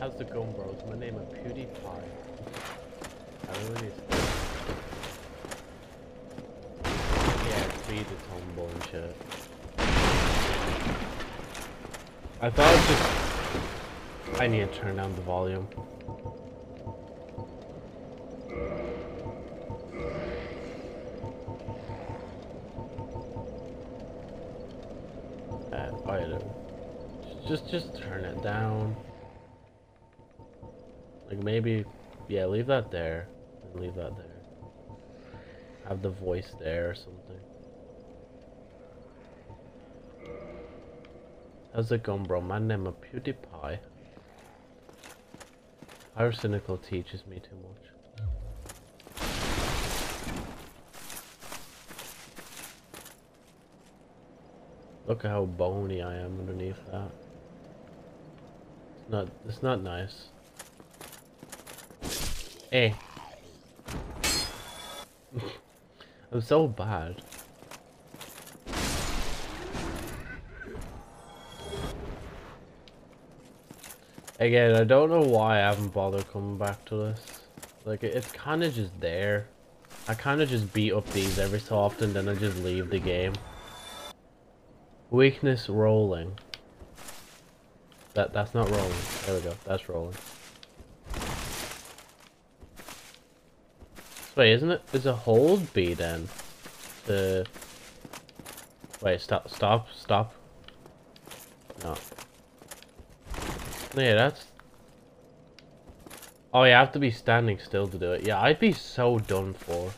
How's it going, bros? My name is PewDiePie. I really need to... Yeah, speed is humble and shit. I thought I'd just... I need to turn down the volume. Uh, just, just turn it down. Maybe, yeah, leave that there. Leave that there. Have the voice there or something. How's it going, bro? My name is PewDiePie. Cynical teaches me too much. Look at how bony I am underneath that. It's not, it's not nice. Hey. I'm so bad. Again, I don't know why I haven't bothered coming back to this. Like, it's kind of just there. I kind of just beat up these every so often, then I just leave the game. Weakness rolling. That That's not rolling. There we go. That's rolling. Wait, isn't it? Is a hold B then? The... Wait, stop, stop, stop. No. Yeah, that's... Oh, you have to be standing still to do it. Yeah, I'd be so done for.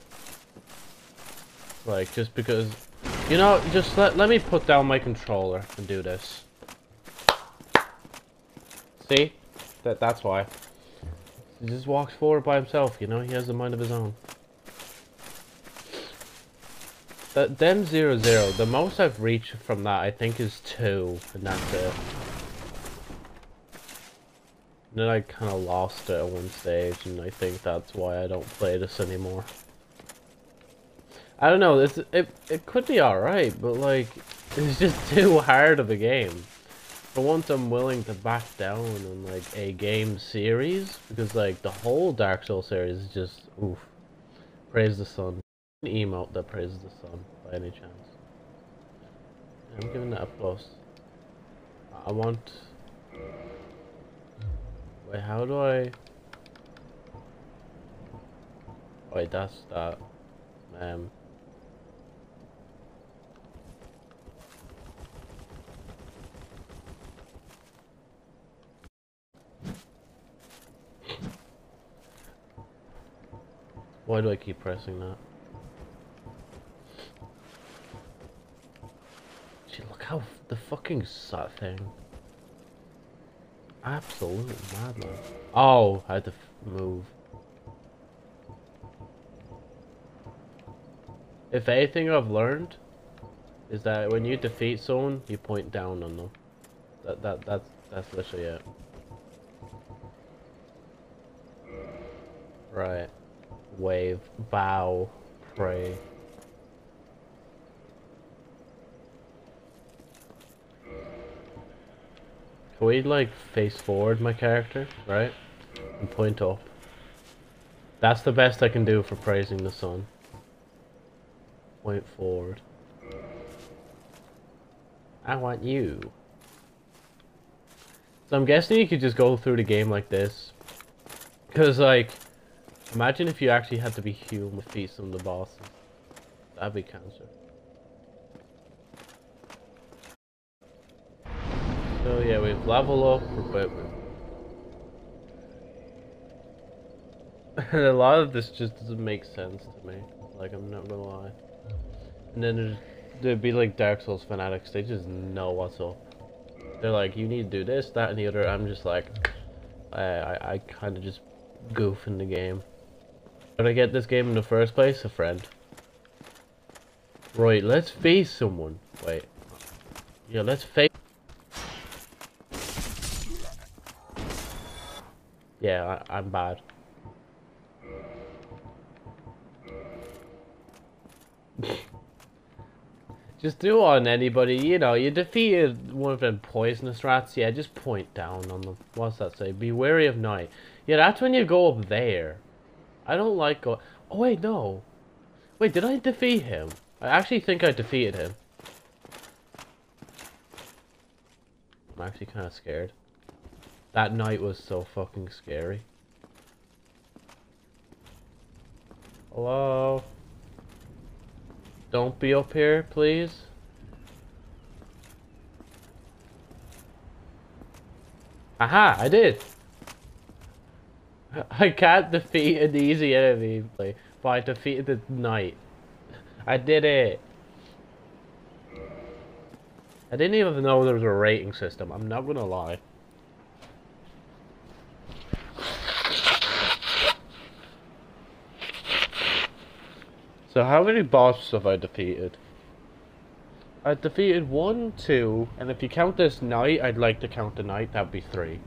Like, just because... You know, just let, let me put down my controller and do this. See? That That's why. He just walks forward by himself, you know? He has a mind of his own. That them zero zero, the most I've reached from that I think is two, and that's it. And then I kind of lost it at one stage, and I think that's why I don't play this anymore. I don't know, it's, it, it could be alright, but like, it's just too hard of a game. For once I'm willing to back down on like a game series, because like the whole Dark Souls series is just, oof. Praise the sun An emote that praises the sun by any chance. I'm giving that a plus. I want... Wait, how do I... Wait, that's that. Um... Why do I keep pressing that? Look how the fucking sat thing. Absolute madness. Oh, I had to move. If anything I've learned is that when you defeat someone, you point down on them. That that that's that's literally it. Right. Wave, bow, pray. Can we like face forward my character, right? And point up. That's the best I can do for praising the sun. Point forward. I want you. So I'm guessing you could just go through the game like this. Because like, imagine if you actually had to be human to defeat some of the bosses. That'd be cancer. So yeah, we've level up and a lot of this just doesn't make sense to me. Like, I'm not gonna lie. And then there's, there'd be like Dark Souls fanatics, they just know what's up. They're like, you need to do this, that, and the other. I'm just like, I, I, I kind of just goof in the game. How did I get this game in the first place? A friend. Right, let's face someone. Wait. Yeah, let's face Yeah, I, I'm bad. Just do on anybody, you know, you defeated one of them poisonous rats, yeah, just point down on them. What's that say? Be wary of night. Yeah, that's when you go up there. I don't like go- Oh wait, no. Wait, did I defeat him? I actually think I defeated him. I'm actually kind of scared. That night was so fucking scary. Hello? Don't be up here, please. Aha, I did. I can't defeat an easy enemy, but I defeated the knight. I did it. I didn't even know there was a rating system, I'm not gonna lie. So how many bosses have I defeated? I defeated one, two, and if you count this knight, I'd like to count the knight, that'd be three.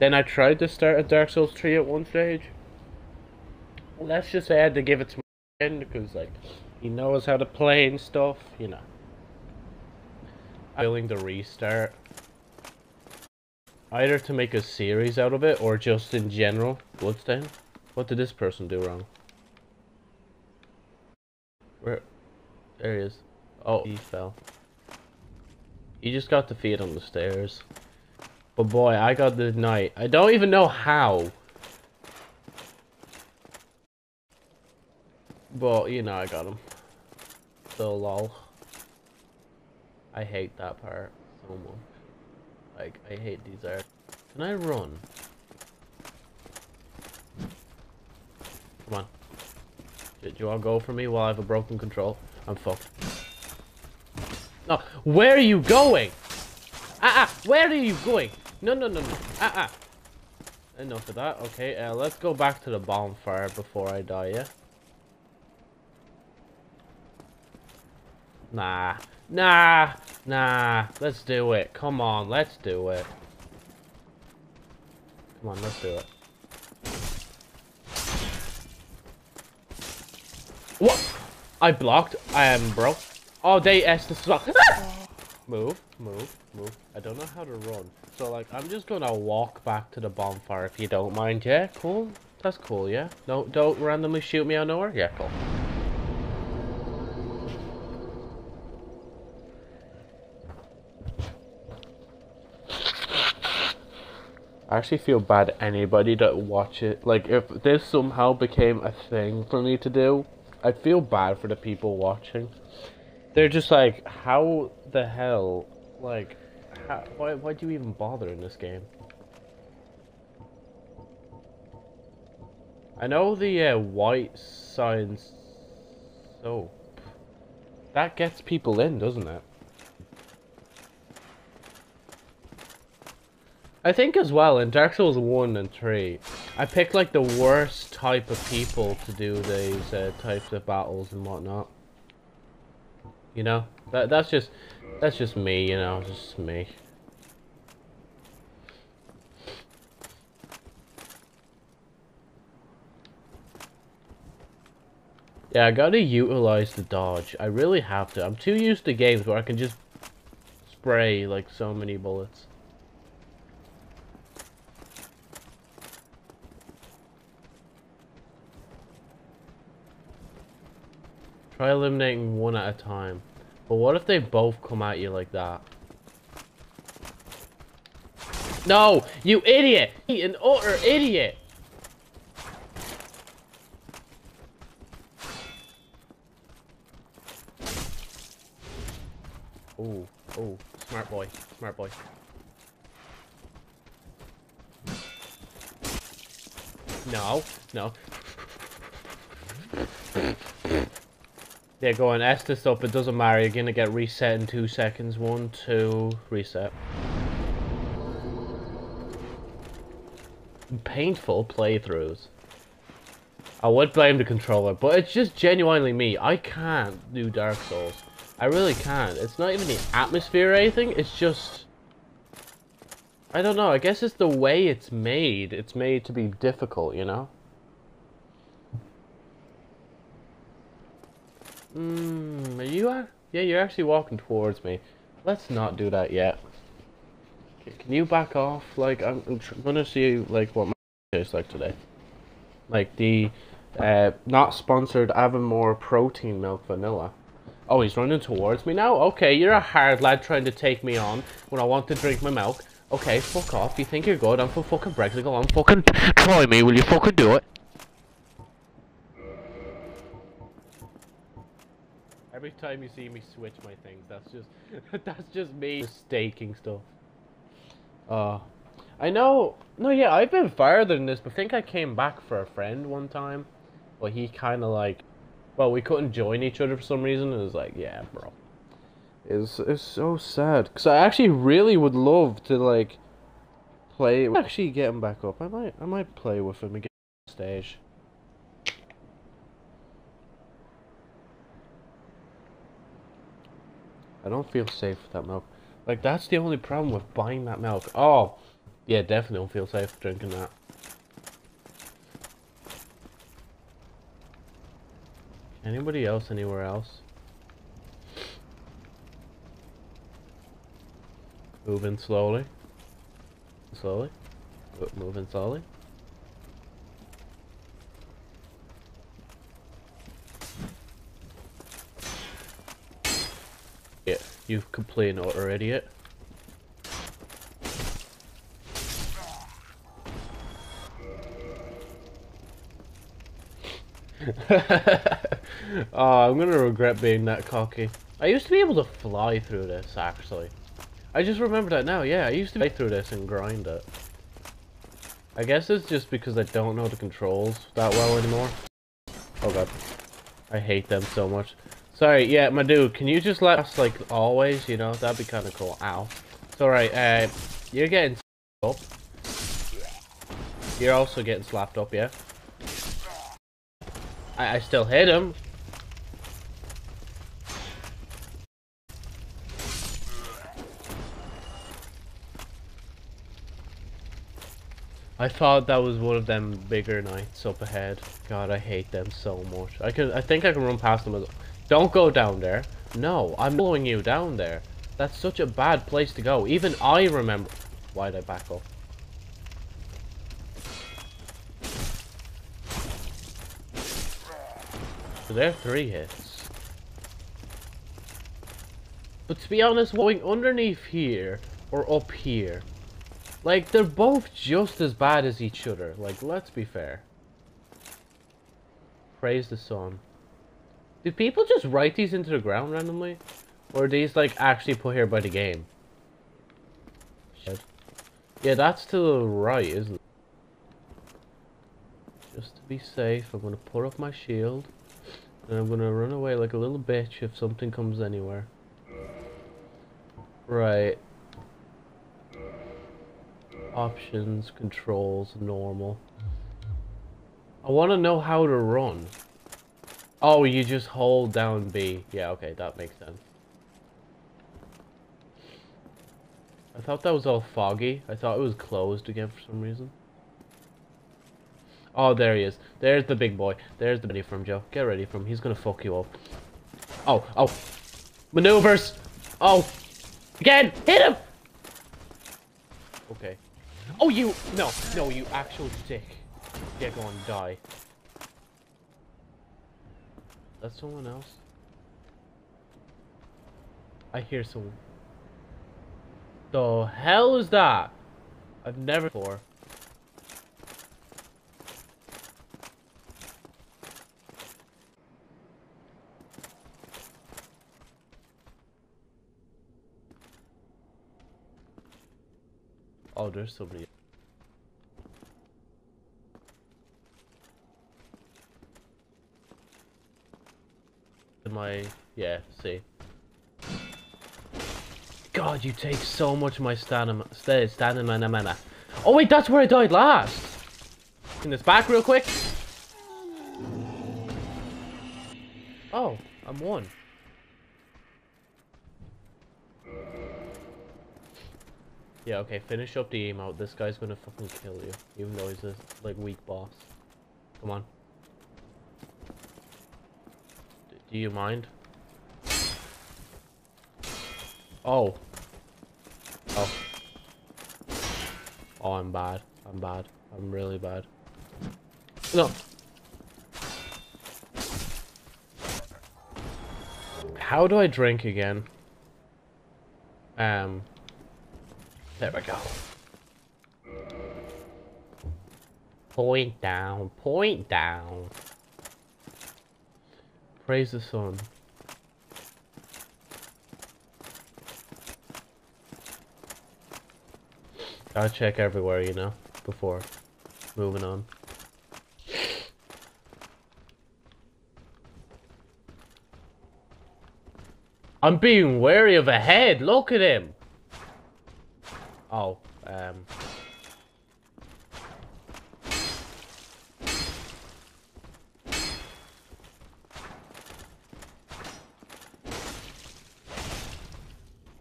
Then I tried to start a Dark Souls 3 at one stage. Let's just say I had to give it to my friend because like he knows how to play and stuff, you know. I'm willing to restart. Either to make a series out of it or just in general. Bloodstain? What did this person do wrong? Where? There he is. Oh, he fell. He just got defeated on the stairs. But boy, I got the knight. I don't even know how. But, you know, I got him. So, lol. I hate that part so much. Like, I hate these. Can I run? Come on. Do you to go for me while I have a broken control? I'm fucked. No, where are you going? Ah, ah, where are you going? No, no, no, no. Ah, ah. Enough of that. Okay, uh, let's go back to the bonfire before I die, yeah? Nah. Nah. Nah. Let's do it. Come on, let's do it. Come on, let's do it. What? I blocked. I am bro. Oh, they asked as well. Move, move, move. I don't know how to run. So, like, I'm just gonna walk back to the bonfire if you don't mind. Yeah, cool. That's cool, yeah? No, don't randomly shoot me out nowhere? Yeah, cool. I actually feel bad anybody that watch it. Like, if this somehow became a thing for me to do, I'd feel bad for the people watching. They're just like, how the hell, like, how, why, why do you even bother in this game? I know the uh, white signs soap. That gets people in, doesn't it? I think as well, in Dark Souls 1 and 3, I picked like the worst type of people to do these uh, types of battles and whatnot. You know? That That's just, that's just me, you know, just me. Yeah, I gotta utilize the dodge. I really have to. I'm too used to games where I can just spray like so many bullets. Try eliminating one at a time. But what if they both come at you like that? No! You idiot! An utter idiot! Oh, oh, smart boy, smart boy. No, no. Yeah, go on, S this up, it doesn't matter, you're gonna get reset in two seconds. One, two, reset. Painful playthroughs. I would blame the controller, but it's just genuinely me. I can't do Dark Souls. I really can't. It's not even the atmosphere or anything, it's just... I don't know, I guess it's the way it's made. It's made to be difficult, you know? Mmm, are you at? Yeah, you're actually walking towards me. Let's not do that yet. C- Can you back off? Like, I'm, I'm gonna see, like, what my tastes like today. Like, the, uh, not sponsored Avonmore protein milk vanilla. Oh, he's running towards me now? Okay, you're a hard lad trying to take me on when I want to drink my milk. Okay, fuck off. You think you're good? I'm for fucking Brexit. Go on, fucking try me. Will you fucking do it? Every time you see me switch my things, that's just that's just me staking stuff. Uh, I know. No, yeah, I've been farther than this, but I think I came back for a friend one time. But he kind of like, well, we couldn't join each other for some reason. And it was like, yeah, bro. It's it's so sad because I actually really would love to like play. Actually, get him back up. I might I might play with him again on stage. Don't feel safe with that milk. Like that's the only problem with buying that milk. Oh, yeah, definitely don't feel safe drinking that. Anybody else anywhere else? Moving slowly. Slowly. Moving slowly. Yeah, you've utter oh, idiot. oh, I'm gonna regret being that cocky. I used to be able to fly through this, actually. I just remember that now, yeah, I used to fly through this and grind it. I guess it's just because I don't know the controls that well anymore. Oh god. I hate them so much. Sorry, yeah, my dude, can you just let us, like, always, you know? That'd be kind of cool. Ow. It's alright, uh, you're getting up. You're also getting slapped up, yeah? I, I still hit him. I thought that was one of them bigger knights up ahead. God, I hate them so much. I can, I think I can run past them. Don't go down there. No, I'm following you down there. That's such a bad place to go. Even I remember. Why'd I back up? So they're three hits. But to be honest, going underneath here or up here, like they're both just as bad as each other. Like let's be fair. Praise the sun. Do people just write these into the ground randomly? Or are these like actually put here by the game? Shit. Yeah, that's to the right, isn't it? Just to be safe, I'm gonna put up my shield. And I'm gonna run away like a little bitch if something comes anywhere. Right. Options, controls, normal. I wanna know how to run. Oh, you just hold down B. Yeah, okay, that makes sense. I thought that was all foggy. I thought it was closed again for some reason. Oh, there he is. There's the big boy. There's the ready from Joe. Get ready for him. He's gonna fuck you up. Oh, oh. Maneuvers! Oh! Again! Hit him! Okay. Oh, you! No, no, you actual dick. Yeah, go on, die. That's someone else. I hear someone. The hell is that? I've never before. Oh, there's somebody. My yeah, see. God, you take so much of my stamina, sta- stamina, mana. Oh wait, that's where I died last. In this back real quick. Oh, I'm one. Yeah, okay, finish up the emote. This guy's gonna fucking kill you, even though he's a like weak boss. Come on. Do you mind? Oh. Oh. Oh, I'm bad. I'm bad. I'm really bad. No. How do I drink again? Um. There we go. Point down, point down. Praise the sun. Gotta check everywhere, you know, before moving on. I'm being wary of a head. Look at him. Oh, um.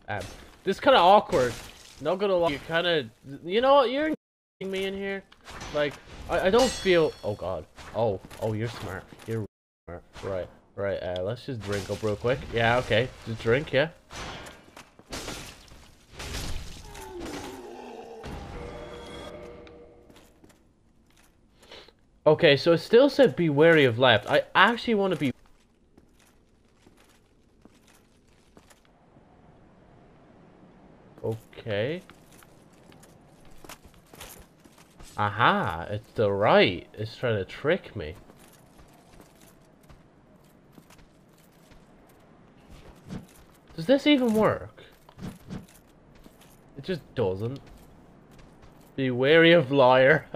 Um, this is kind of awkward. Not gonna lie, you kind of, you know what? You're me in here. Like, I, I don't feel. Oh God. Oh, oh, you're smart. You're smart. Right, right. Uh, let's just drink up real quick. Yeah, okay. Just drink. Yeah. Okay, so it still said be wary of left. I actually want to be Okay. Aha, it's the right. It's trying to trick me. Does this even work? It just doesn't. Be wary of liar.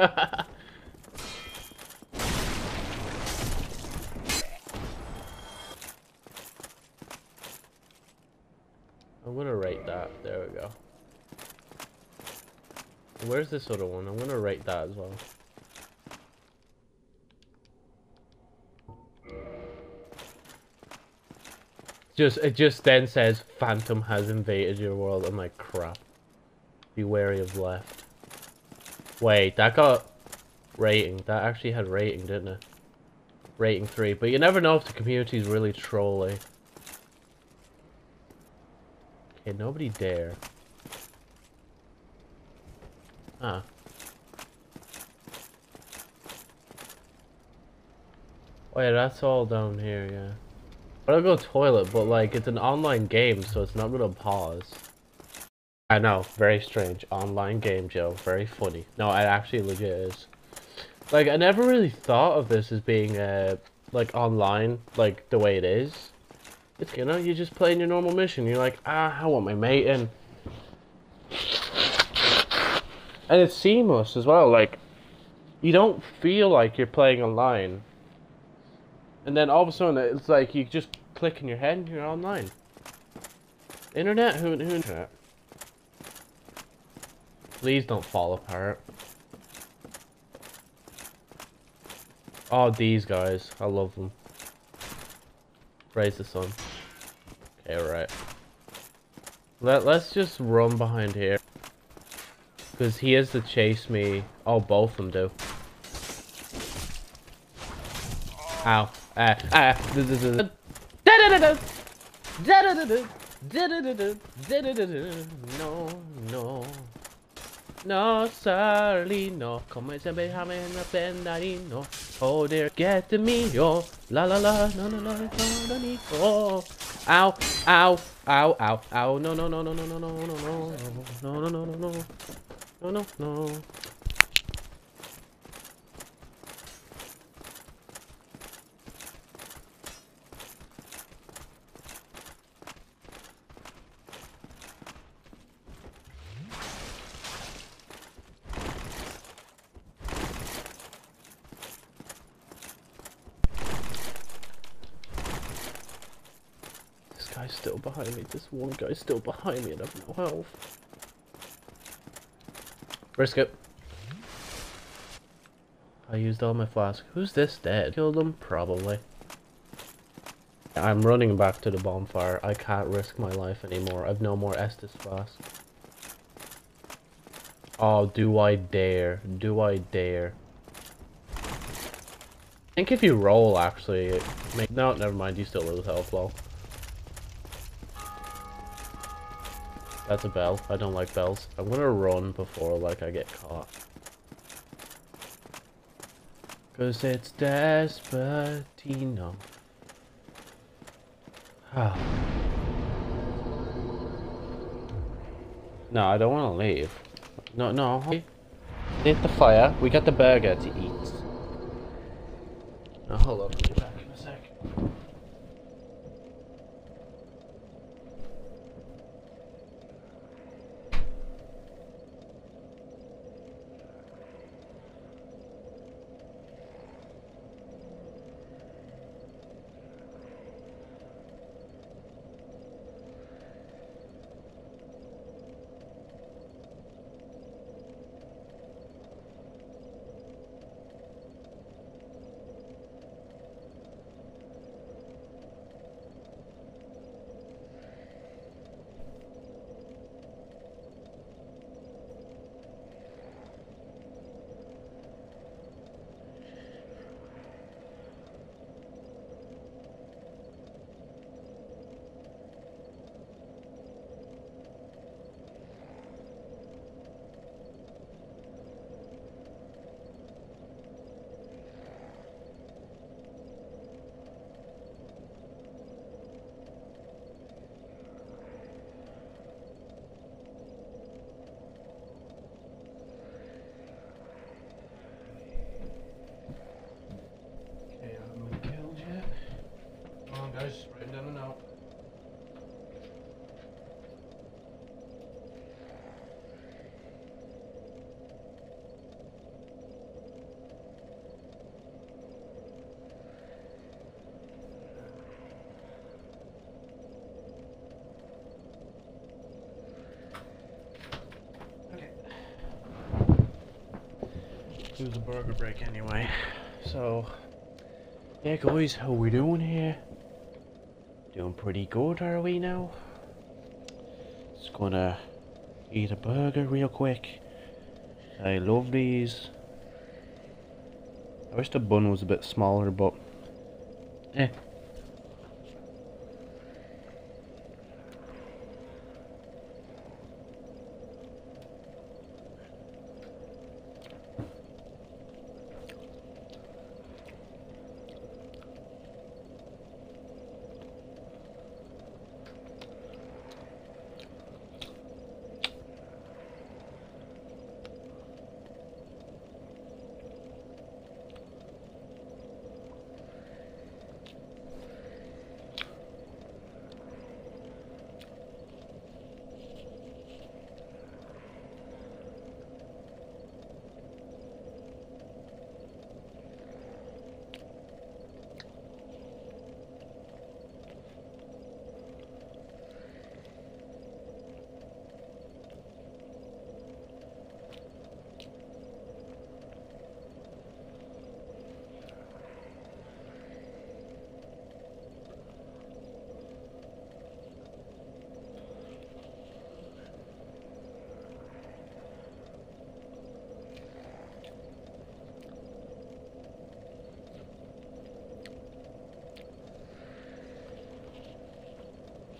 I'm gonna rate that. There we go. Where's this other one? I'm gonna rate that as well. Just it just then says Phantom has invaded your world. I'm like crap. Be wary of left. Wait, that got rating. That actually had rating, didn't it? Rating three. But you never know if the community's really trolling. Okay, nobody dare. That's all down here, yeah. But I'll go toilet, but like, it's an online game, so it's not gonna pause. I know, very strange. Online game, Joe. Very funny. No, it actually legit is. Like, I never really thought of this as being, uh, like, online, like, the way it is. It's, you know, you're just playing your normal mission. You're like, ah, I want my mate in. And it's seamless as well, like, you don't feel like you're playing online. And then all of a sudden, it's like you just click in your head and you're online. Internet? Who, who internet? Please don't fall apart. Oh, these guys. I love them. Raise the sun. Okay, right. Let, let's just run behind here. Because he has to chase me. Oh, both of them do. Ow. Ah, ah. No, no. No, sorry, no. Come se me have a pendarino. Oh, dear, get me, yo. La la la, no, no, no, no, no, no, oh. Ow, ow, ow, ow, ow. No, no, no, no, no, no, no, no, no, no, no, no, no, no. No, no, no. This guy's still behind me. This one guy's still behind me and I have no health. Risk it. I used all my flask. Who's this dead? Killed him? Probably. I'm running back to the bonfire. I can't risk my life anymore. I've no more Estus flask. Oh, do I dare? Do I dare? I think if you roll, actually, it make no, never mind. You still lose health, lol. That's a bell. I don't like bells. I'm gonna run before, like, I get caught. Cause it's Despertino. No, I don't want to leave. No, no. Hit the fire. We got the burger to eat. Now hold on, Do the burger break anyway. So, yeah, guys, how we doing here? Doing pretty good, are we now? Just gonna eat a burger real quick. I love these. I wish the bun was a bit smaller, but eh.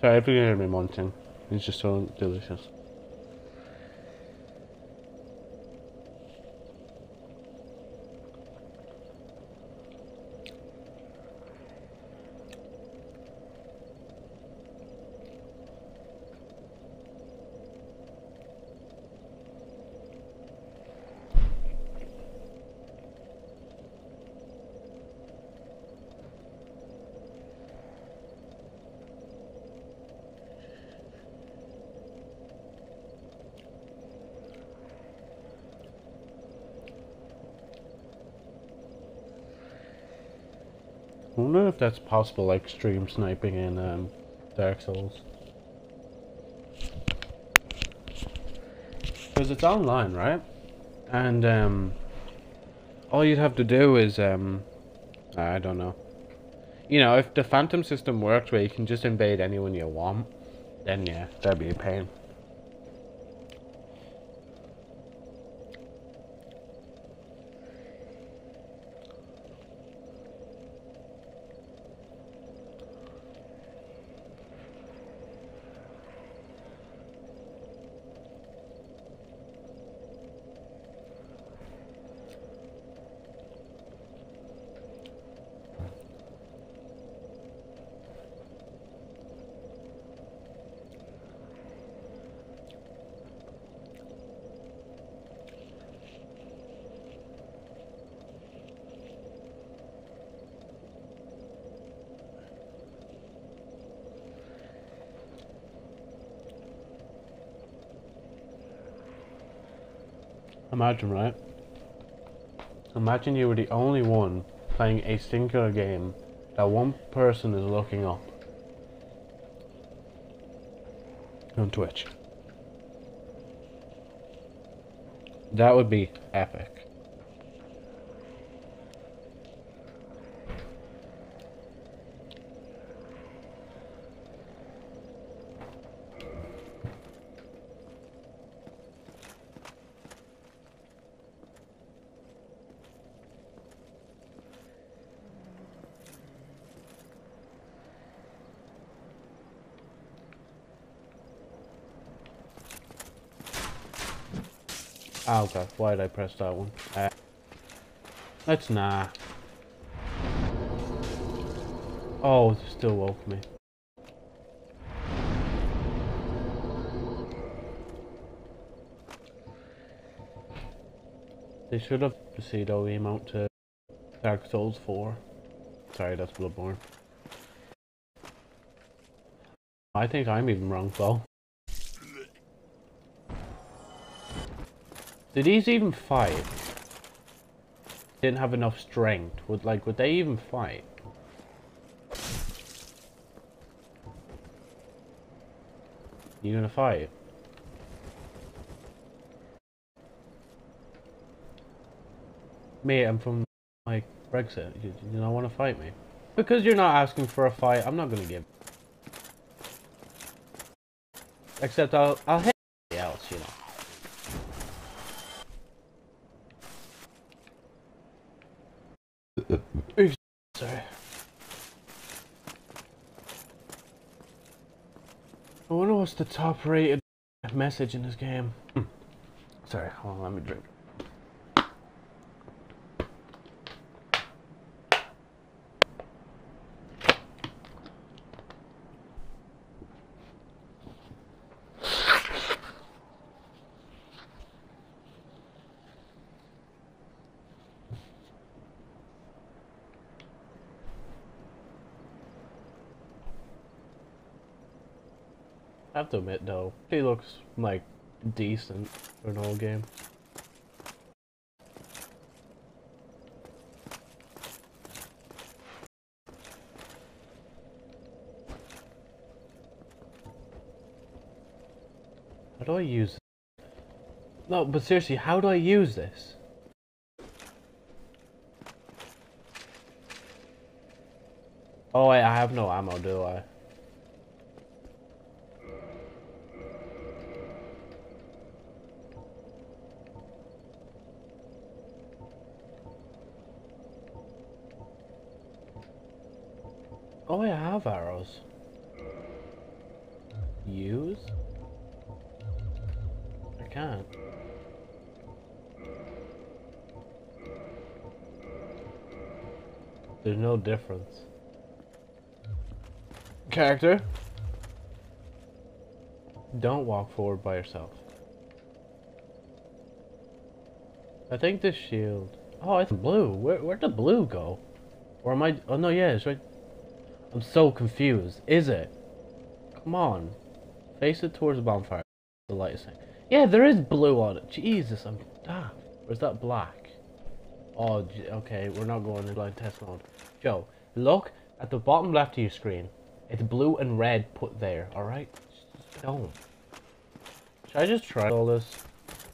You hear me munching. It's just so delicious. That's possible, like stream sniping in um, Dark Souls. Because it's online, right? And um, all you'd have to do is, um, I don't know. You know, if the Phantom system works where you can just invade anyone you want, then yeah, that'd be a pain. Imagine, right? Imagine you were the only one playing a singular game that one person is looking up on Twitch. That would be epic. God, why did I press that one? Uh, let's nah. Oh, it still woke me. They should have proceeded emote to Dark Souls 4. Sorry, that's Bloodborne. I think I'm even wrong though. Did these even fight? Didn't have enough strength. Would like would they even fight? You gonna fight? Me, I'm from like Brexit. You, you don't want to fight me? Because you're not asking for a fight, I'm not gonna give. Except I'll I'll hit else, you know. Sorry. I wonder the top rated message in this game. Hmm. Sorry, hold on, let me drink. I have to admit though, he looks like decent for an old game. How do I use? No, but seriously, how do I use this? Oh wait, I have no ammo, do I? I have arrows. Use? I can't. There's no difference. Character? Don't walk forward by yourself. I think this shield... Oh, it's blue. Where, where'd the blue go? Or am I... Oh, no, yeah, it's right... I'm so confused. Is it? Come on. Face it towards the bonfire. The light is saying. Yeah, there is blue on it. Jesus, I'm daft. Or is that black? Oh, okay, we're not going in blind test mode. Joe, look at the bottom left of your screen. It's blue and red put there, alright? Don't. Should I just try all this?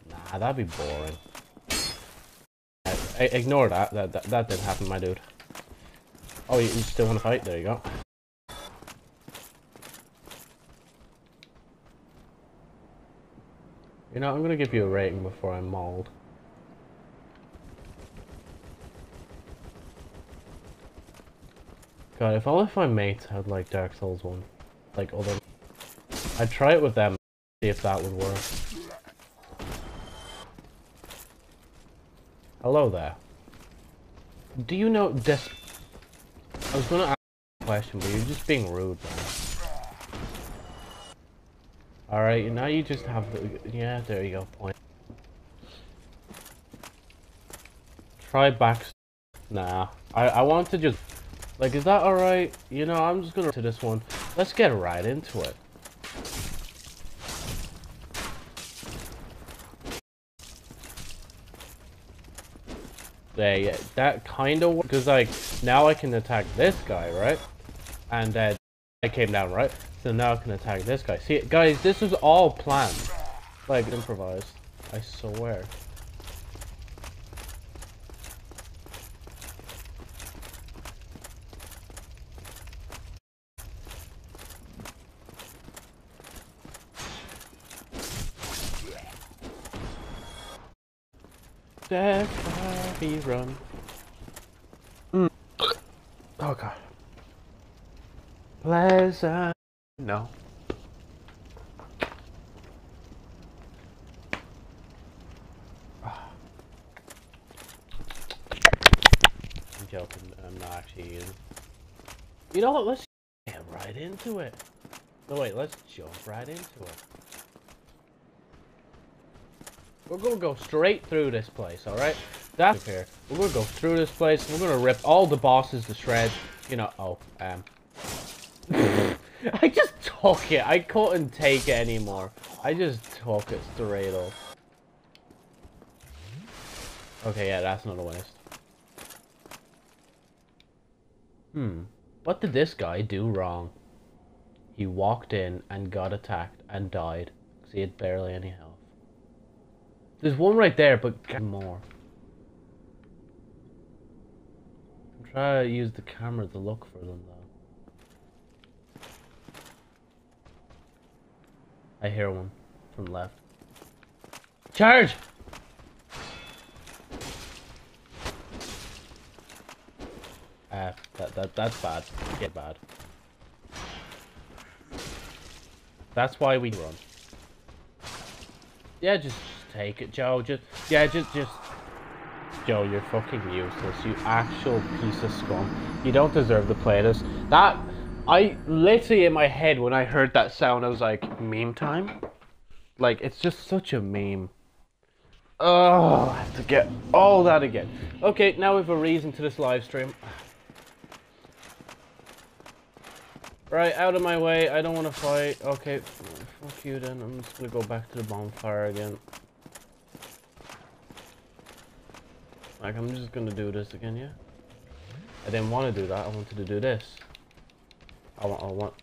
Nah, that'd be boring. I, ignore that. That, that. that didn't happen, my dude. Oh, you, you still want to fight? There you go. You know, I'm gonna give you a rating before I'm mauled. God, if all of my mates had like Dark Souls 1, like other... I'd try it with them, see if that would work. Hello there. Do you know this I was gonna ask a question, but you're just being rude, man. Alright, now you just have the... Yeah, there you go, point. Try back... Nah. I, I want to just... Like, is that alright? You know, I'm just gonna to this one. Let's get right into it. That kind of because like now I can attack this guy, right? And uh, I came down, right? So now I can attack this guy. See, guys, this was all planned, like improvised. I swear. That's we run. Mm. Oh god. Pleasant. No. I'm joking. I'm not actually using. You know what? Let's get right into it. No, wait. Let's jump right into it. We're gonna go straight through this place, alright? That's here. We're gonna go through this place. We're gonna rip all the bosses to shreds. You know, oh, um. I just took it. I couldn't take it anymore. I just took it straight off. Okay, yeah, that's not a waste. Hmm. What did this guy do wrong? He walked in and got attacked and died. Because he had barely any health. There's one right there, but more. I'm trying to use the camera to look for them, though. I hear one from left. Charge! Ah, that, that, that's bad. Get bad. That's why we run. Yeah, just take it, Joe. Just, yeah, just, just. Joe, you're fucking useless. You actual piece of scum. You don't deserve to play this. That, I literally in my head when I heard that sound, I was like, meme time? Like, it's just such a meme. Oh, I have to get all that again. Okay, now we have a reason to this live stream. Right, out of my way. I don't want to fight. Okay, fuck you then. I'm just gonna go back to the bonfire again. Like, I'm just gonna do this again, yeah? I didn't want to do that. I wanted to do this. I want, I want...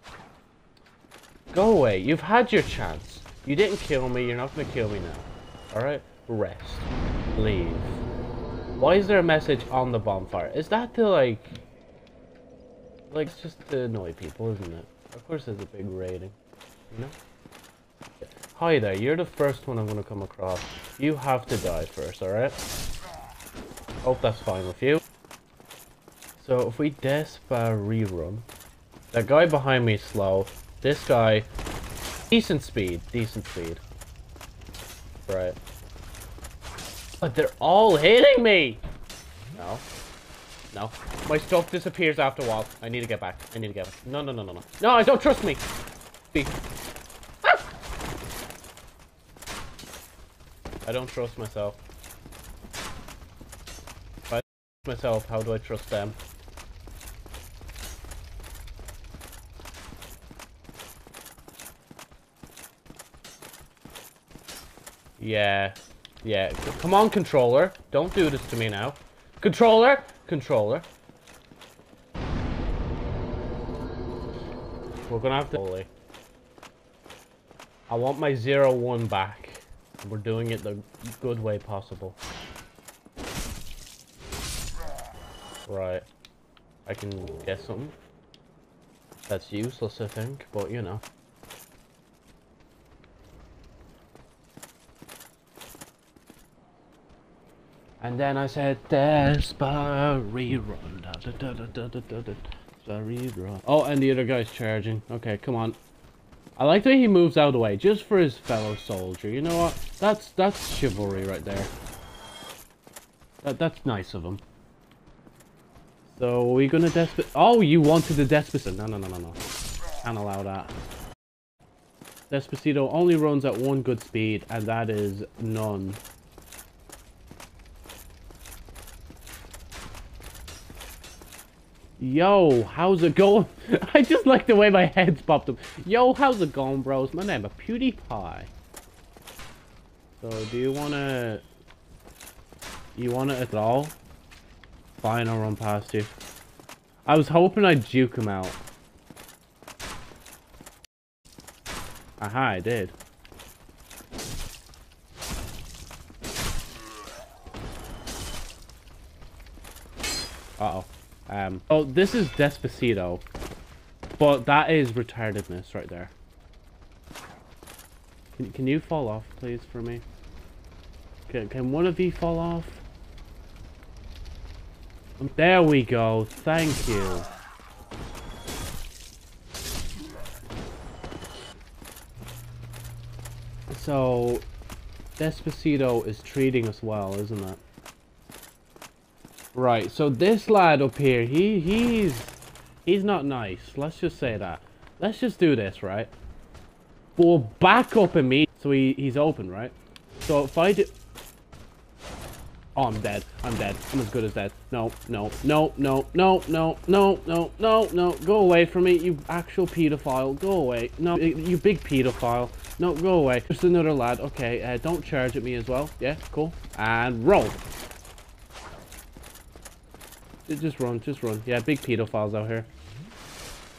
Go away. You've had your chance. You didn't kill me. You're not gonna kill me now. Alright? Rest. Leave. Why is there a message on the bonfire? Is that to, like... Like, it's just to annoy people, isn't it? Of course there's a big rating. You know? Hi there. You're the first one I'm gonna come across. You have to die first, alright? Hope that's fine with you. So if we Despa rerun, that guy behind me is slow. This guy, decent speed, decent speed. Right. But they're all hitting me! No. No. My stuff disappears after a while. I need to get back. I need to get back. No, no, no, no, no. No, I don't trust me! Be ah! I don't trust myself. Myself, how do I trust them? Yeah. Yeah. Come on, controller. Don't do this to me now. Controller! Controller. We're gonna have to... I want my zero one back. We're doing it the good way possible. Right. I can get something. That's useless, I think, but you know. And then I said, rerun. Da. Oh, and the other guy's charging. Okay, come on. I like the way he moves out of the way, just for his fellow soldier. You know what? That's that's chivalry right there. That that's nice of him. So, we're we gonna despot- Oh, you wanted the Despacito. No, no, no, no, no. Can't allow that. Despacito only runs at one good speed, and that is none. Yo, how's it going? I just like the way my head's popped up. Yo, how's it going, bros? My name is PewDiePie. So, do you wanna... You wanna at all? Fine, I'll run past you. I was hoping I'd juke him out. Aha, I did. Uh-oh. Um, oh, this is Despacito. But that is retardedness right there. Can, can you fall off, please, for me? Can, can one of you fall off? There we go. Thank you. So, Despacito is treating us well, isn't it? Right, so this lad up here, he he's he's not nice. Let's just say that. Let's just do this, right? We'll back up me. So he, he's open, right? So if I do... Oh, I'm dead. I'm dead. I'm as good as dead. No, no, no, no, no, no, no, no, no, no. Go away from me, you actual pedophile. Go away. No, you big pedophile. No, go away. Just another lad. Okay, uh, don't charge at me as well. Yeah, cool. And roll. Just run, just run. Yeah, big pedophiles out here.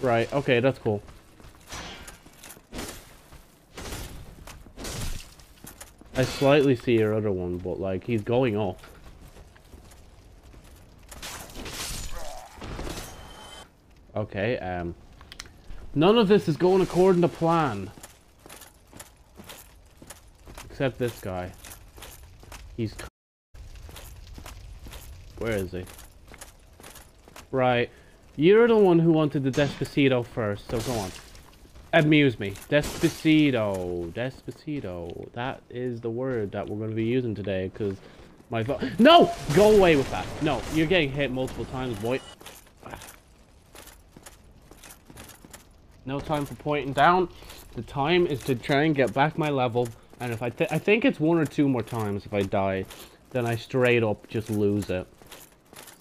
Right, okay, that's cool. I slightly see your other one, but like, he's going off. Okay, um... None of this is going according to plan. Except this guy. He's... Where is he? Right. You're the one who wanted the Despacito first, so go on. Amuse me. Despacito. Despacito. That is the word that we're going to be using today, because my. No! Go away with that. No, you're getting hit multiple times, boy. No time for pointing down. The time is to try and get back my level. And if I, th I think it's one or two more times if I die, then I straight up just lose it.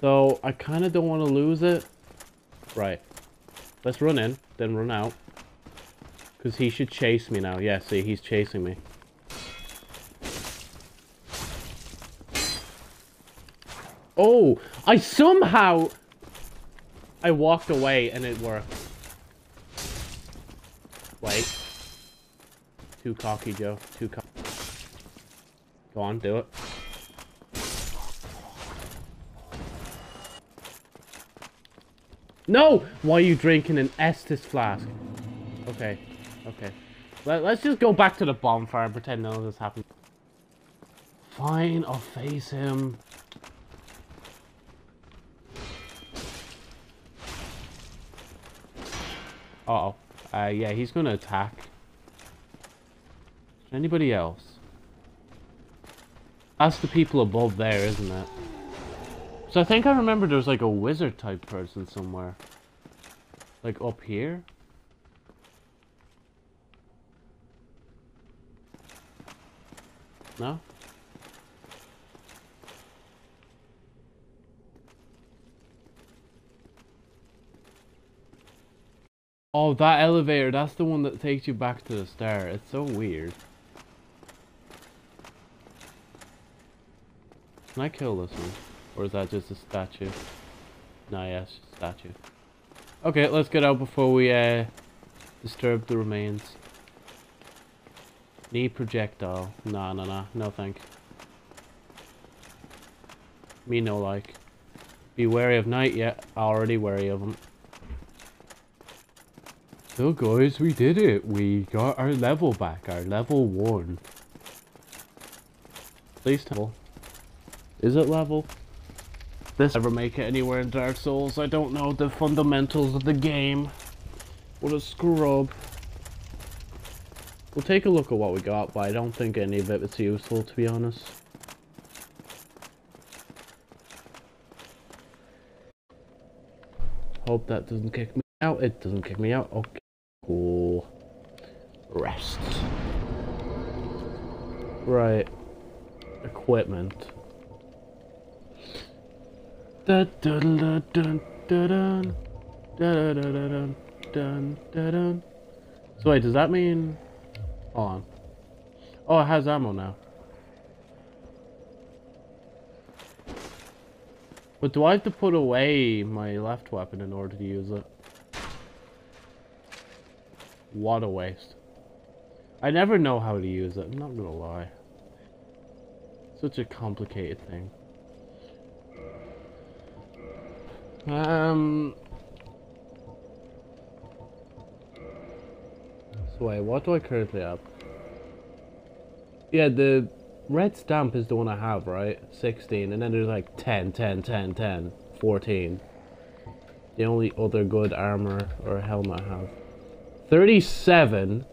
So, I kind of don't want to lose it. Right. Let's run in, then run out. Because he should chase me now. Yeah, see, he's chasing me. Oh, I somehow... I walked away and it worked. Wait. Too cocky, Joe. Too cocky. Go on, do it. No! Why are you drinking an Estus flask? Okay. Okay. Let, us just go back to the bonfire and pretend none of this happened. Fine, I'll face him. Uh oh Uh, yeah, he's gonna attack. Anybody else? That's the people above there, isn't it? So I think I remember there was like a wizard type person somewhere. Like up here? No? Oh, that elevator, that's the one that takes you back to the star. It's so weird. Can I kill this one? Or is that just a statue? Nah, yeah, it's just a statue. Okay, let's get out before we uh, disturb the remains. Need projectile. Nah, nah, nah. No thank. Me no like. Be wary of knight, yeah. Already wary of them. So guys, we did it. We got our level back. Our level 1. Please tell. Is it level? this ever make it anywhere in Dark Souls. I don't know the fundamentals of the game. What a scrub. We'll take a look at what we got, but I don't think any of it is useful, to be honest. Hope that doesn't kick me out. It doesn't kick me out. Okay. Cool. Rest. Right. Equipment. Dun dun da da da da dun dun da dun. So wait, does that mean? Hold on. Oh, it has ammo now. But do I have to put away my left weapon in order to use it? What a waste. I never know how to use it, I'm not gonna lie. Such a complicated thing. Um... So wait, what do I currently have? Yeah, the red stamp is the one I have, right? 16, and then there's like 10, 10, 10, 10, 14. The only other good armor or helmet I have. 37?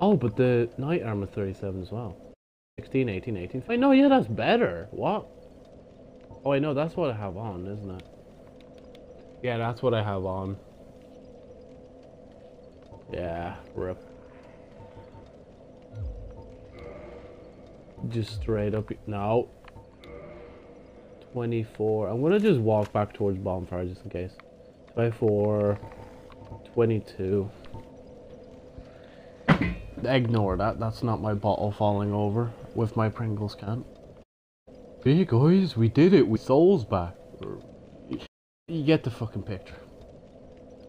Oh, but the knight armor 37 as well. 16, 18, 18. Wait, no, yeah, that's better. What? Oh, I know, that's what I have on, isn't it? Yeah, that's what I have on. Yeah, rip. Just straight up. No. 24. I'm gonna just walk back towards bonfire just in case. 24. 22. Ignore that. That's not my bottle falling over with my Pringles can. Hey guys, we did it. We souls back. You get the fucking picture.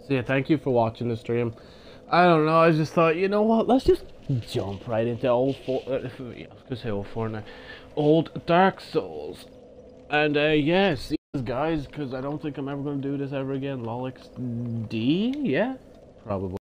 So yeah, thank you for watching the stream. I don't know, I just thought, you know what, let's just jump right into old for uh, yeah, I was gonna say old Fortnite. Old Dark Souls. And uh yeah, see you guys, because I don't think I'm ever gonna do this ever again. Lolix D, yeah? Probably.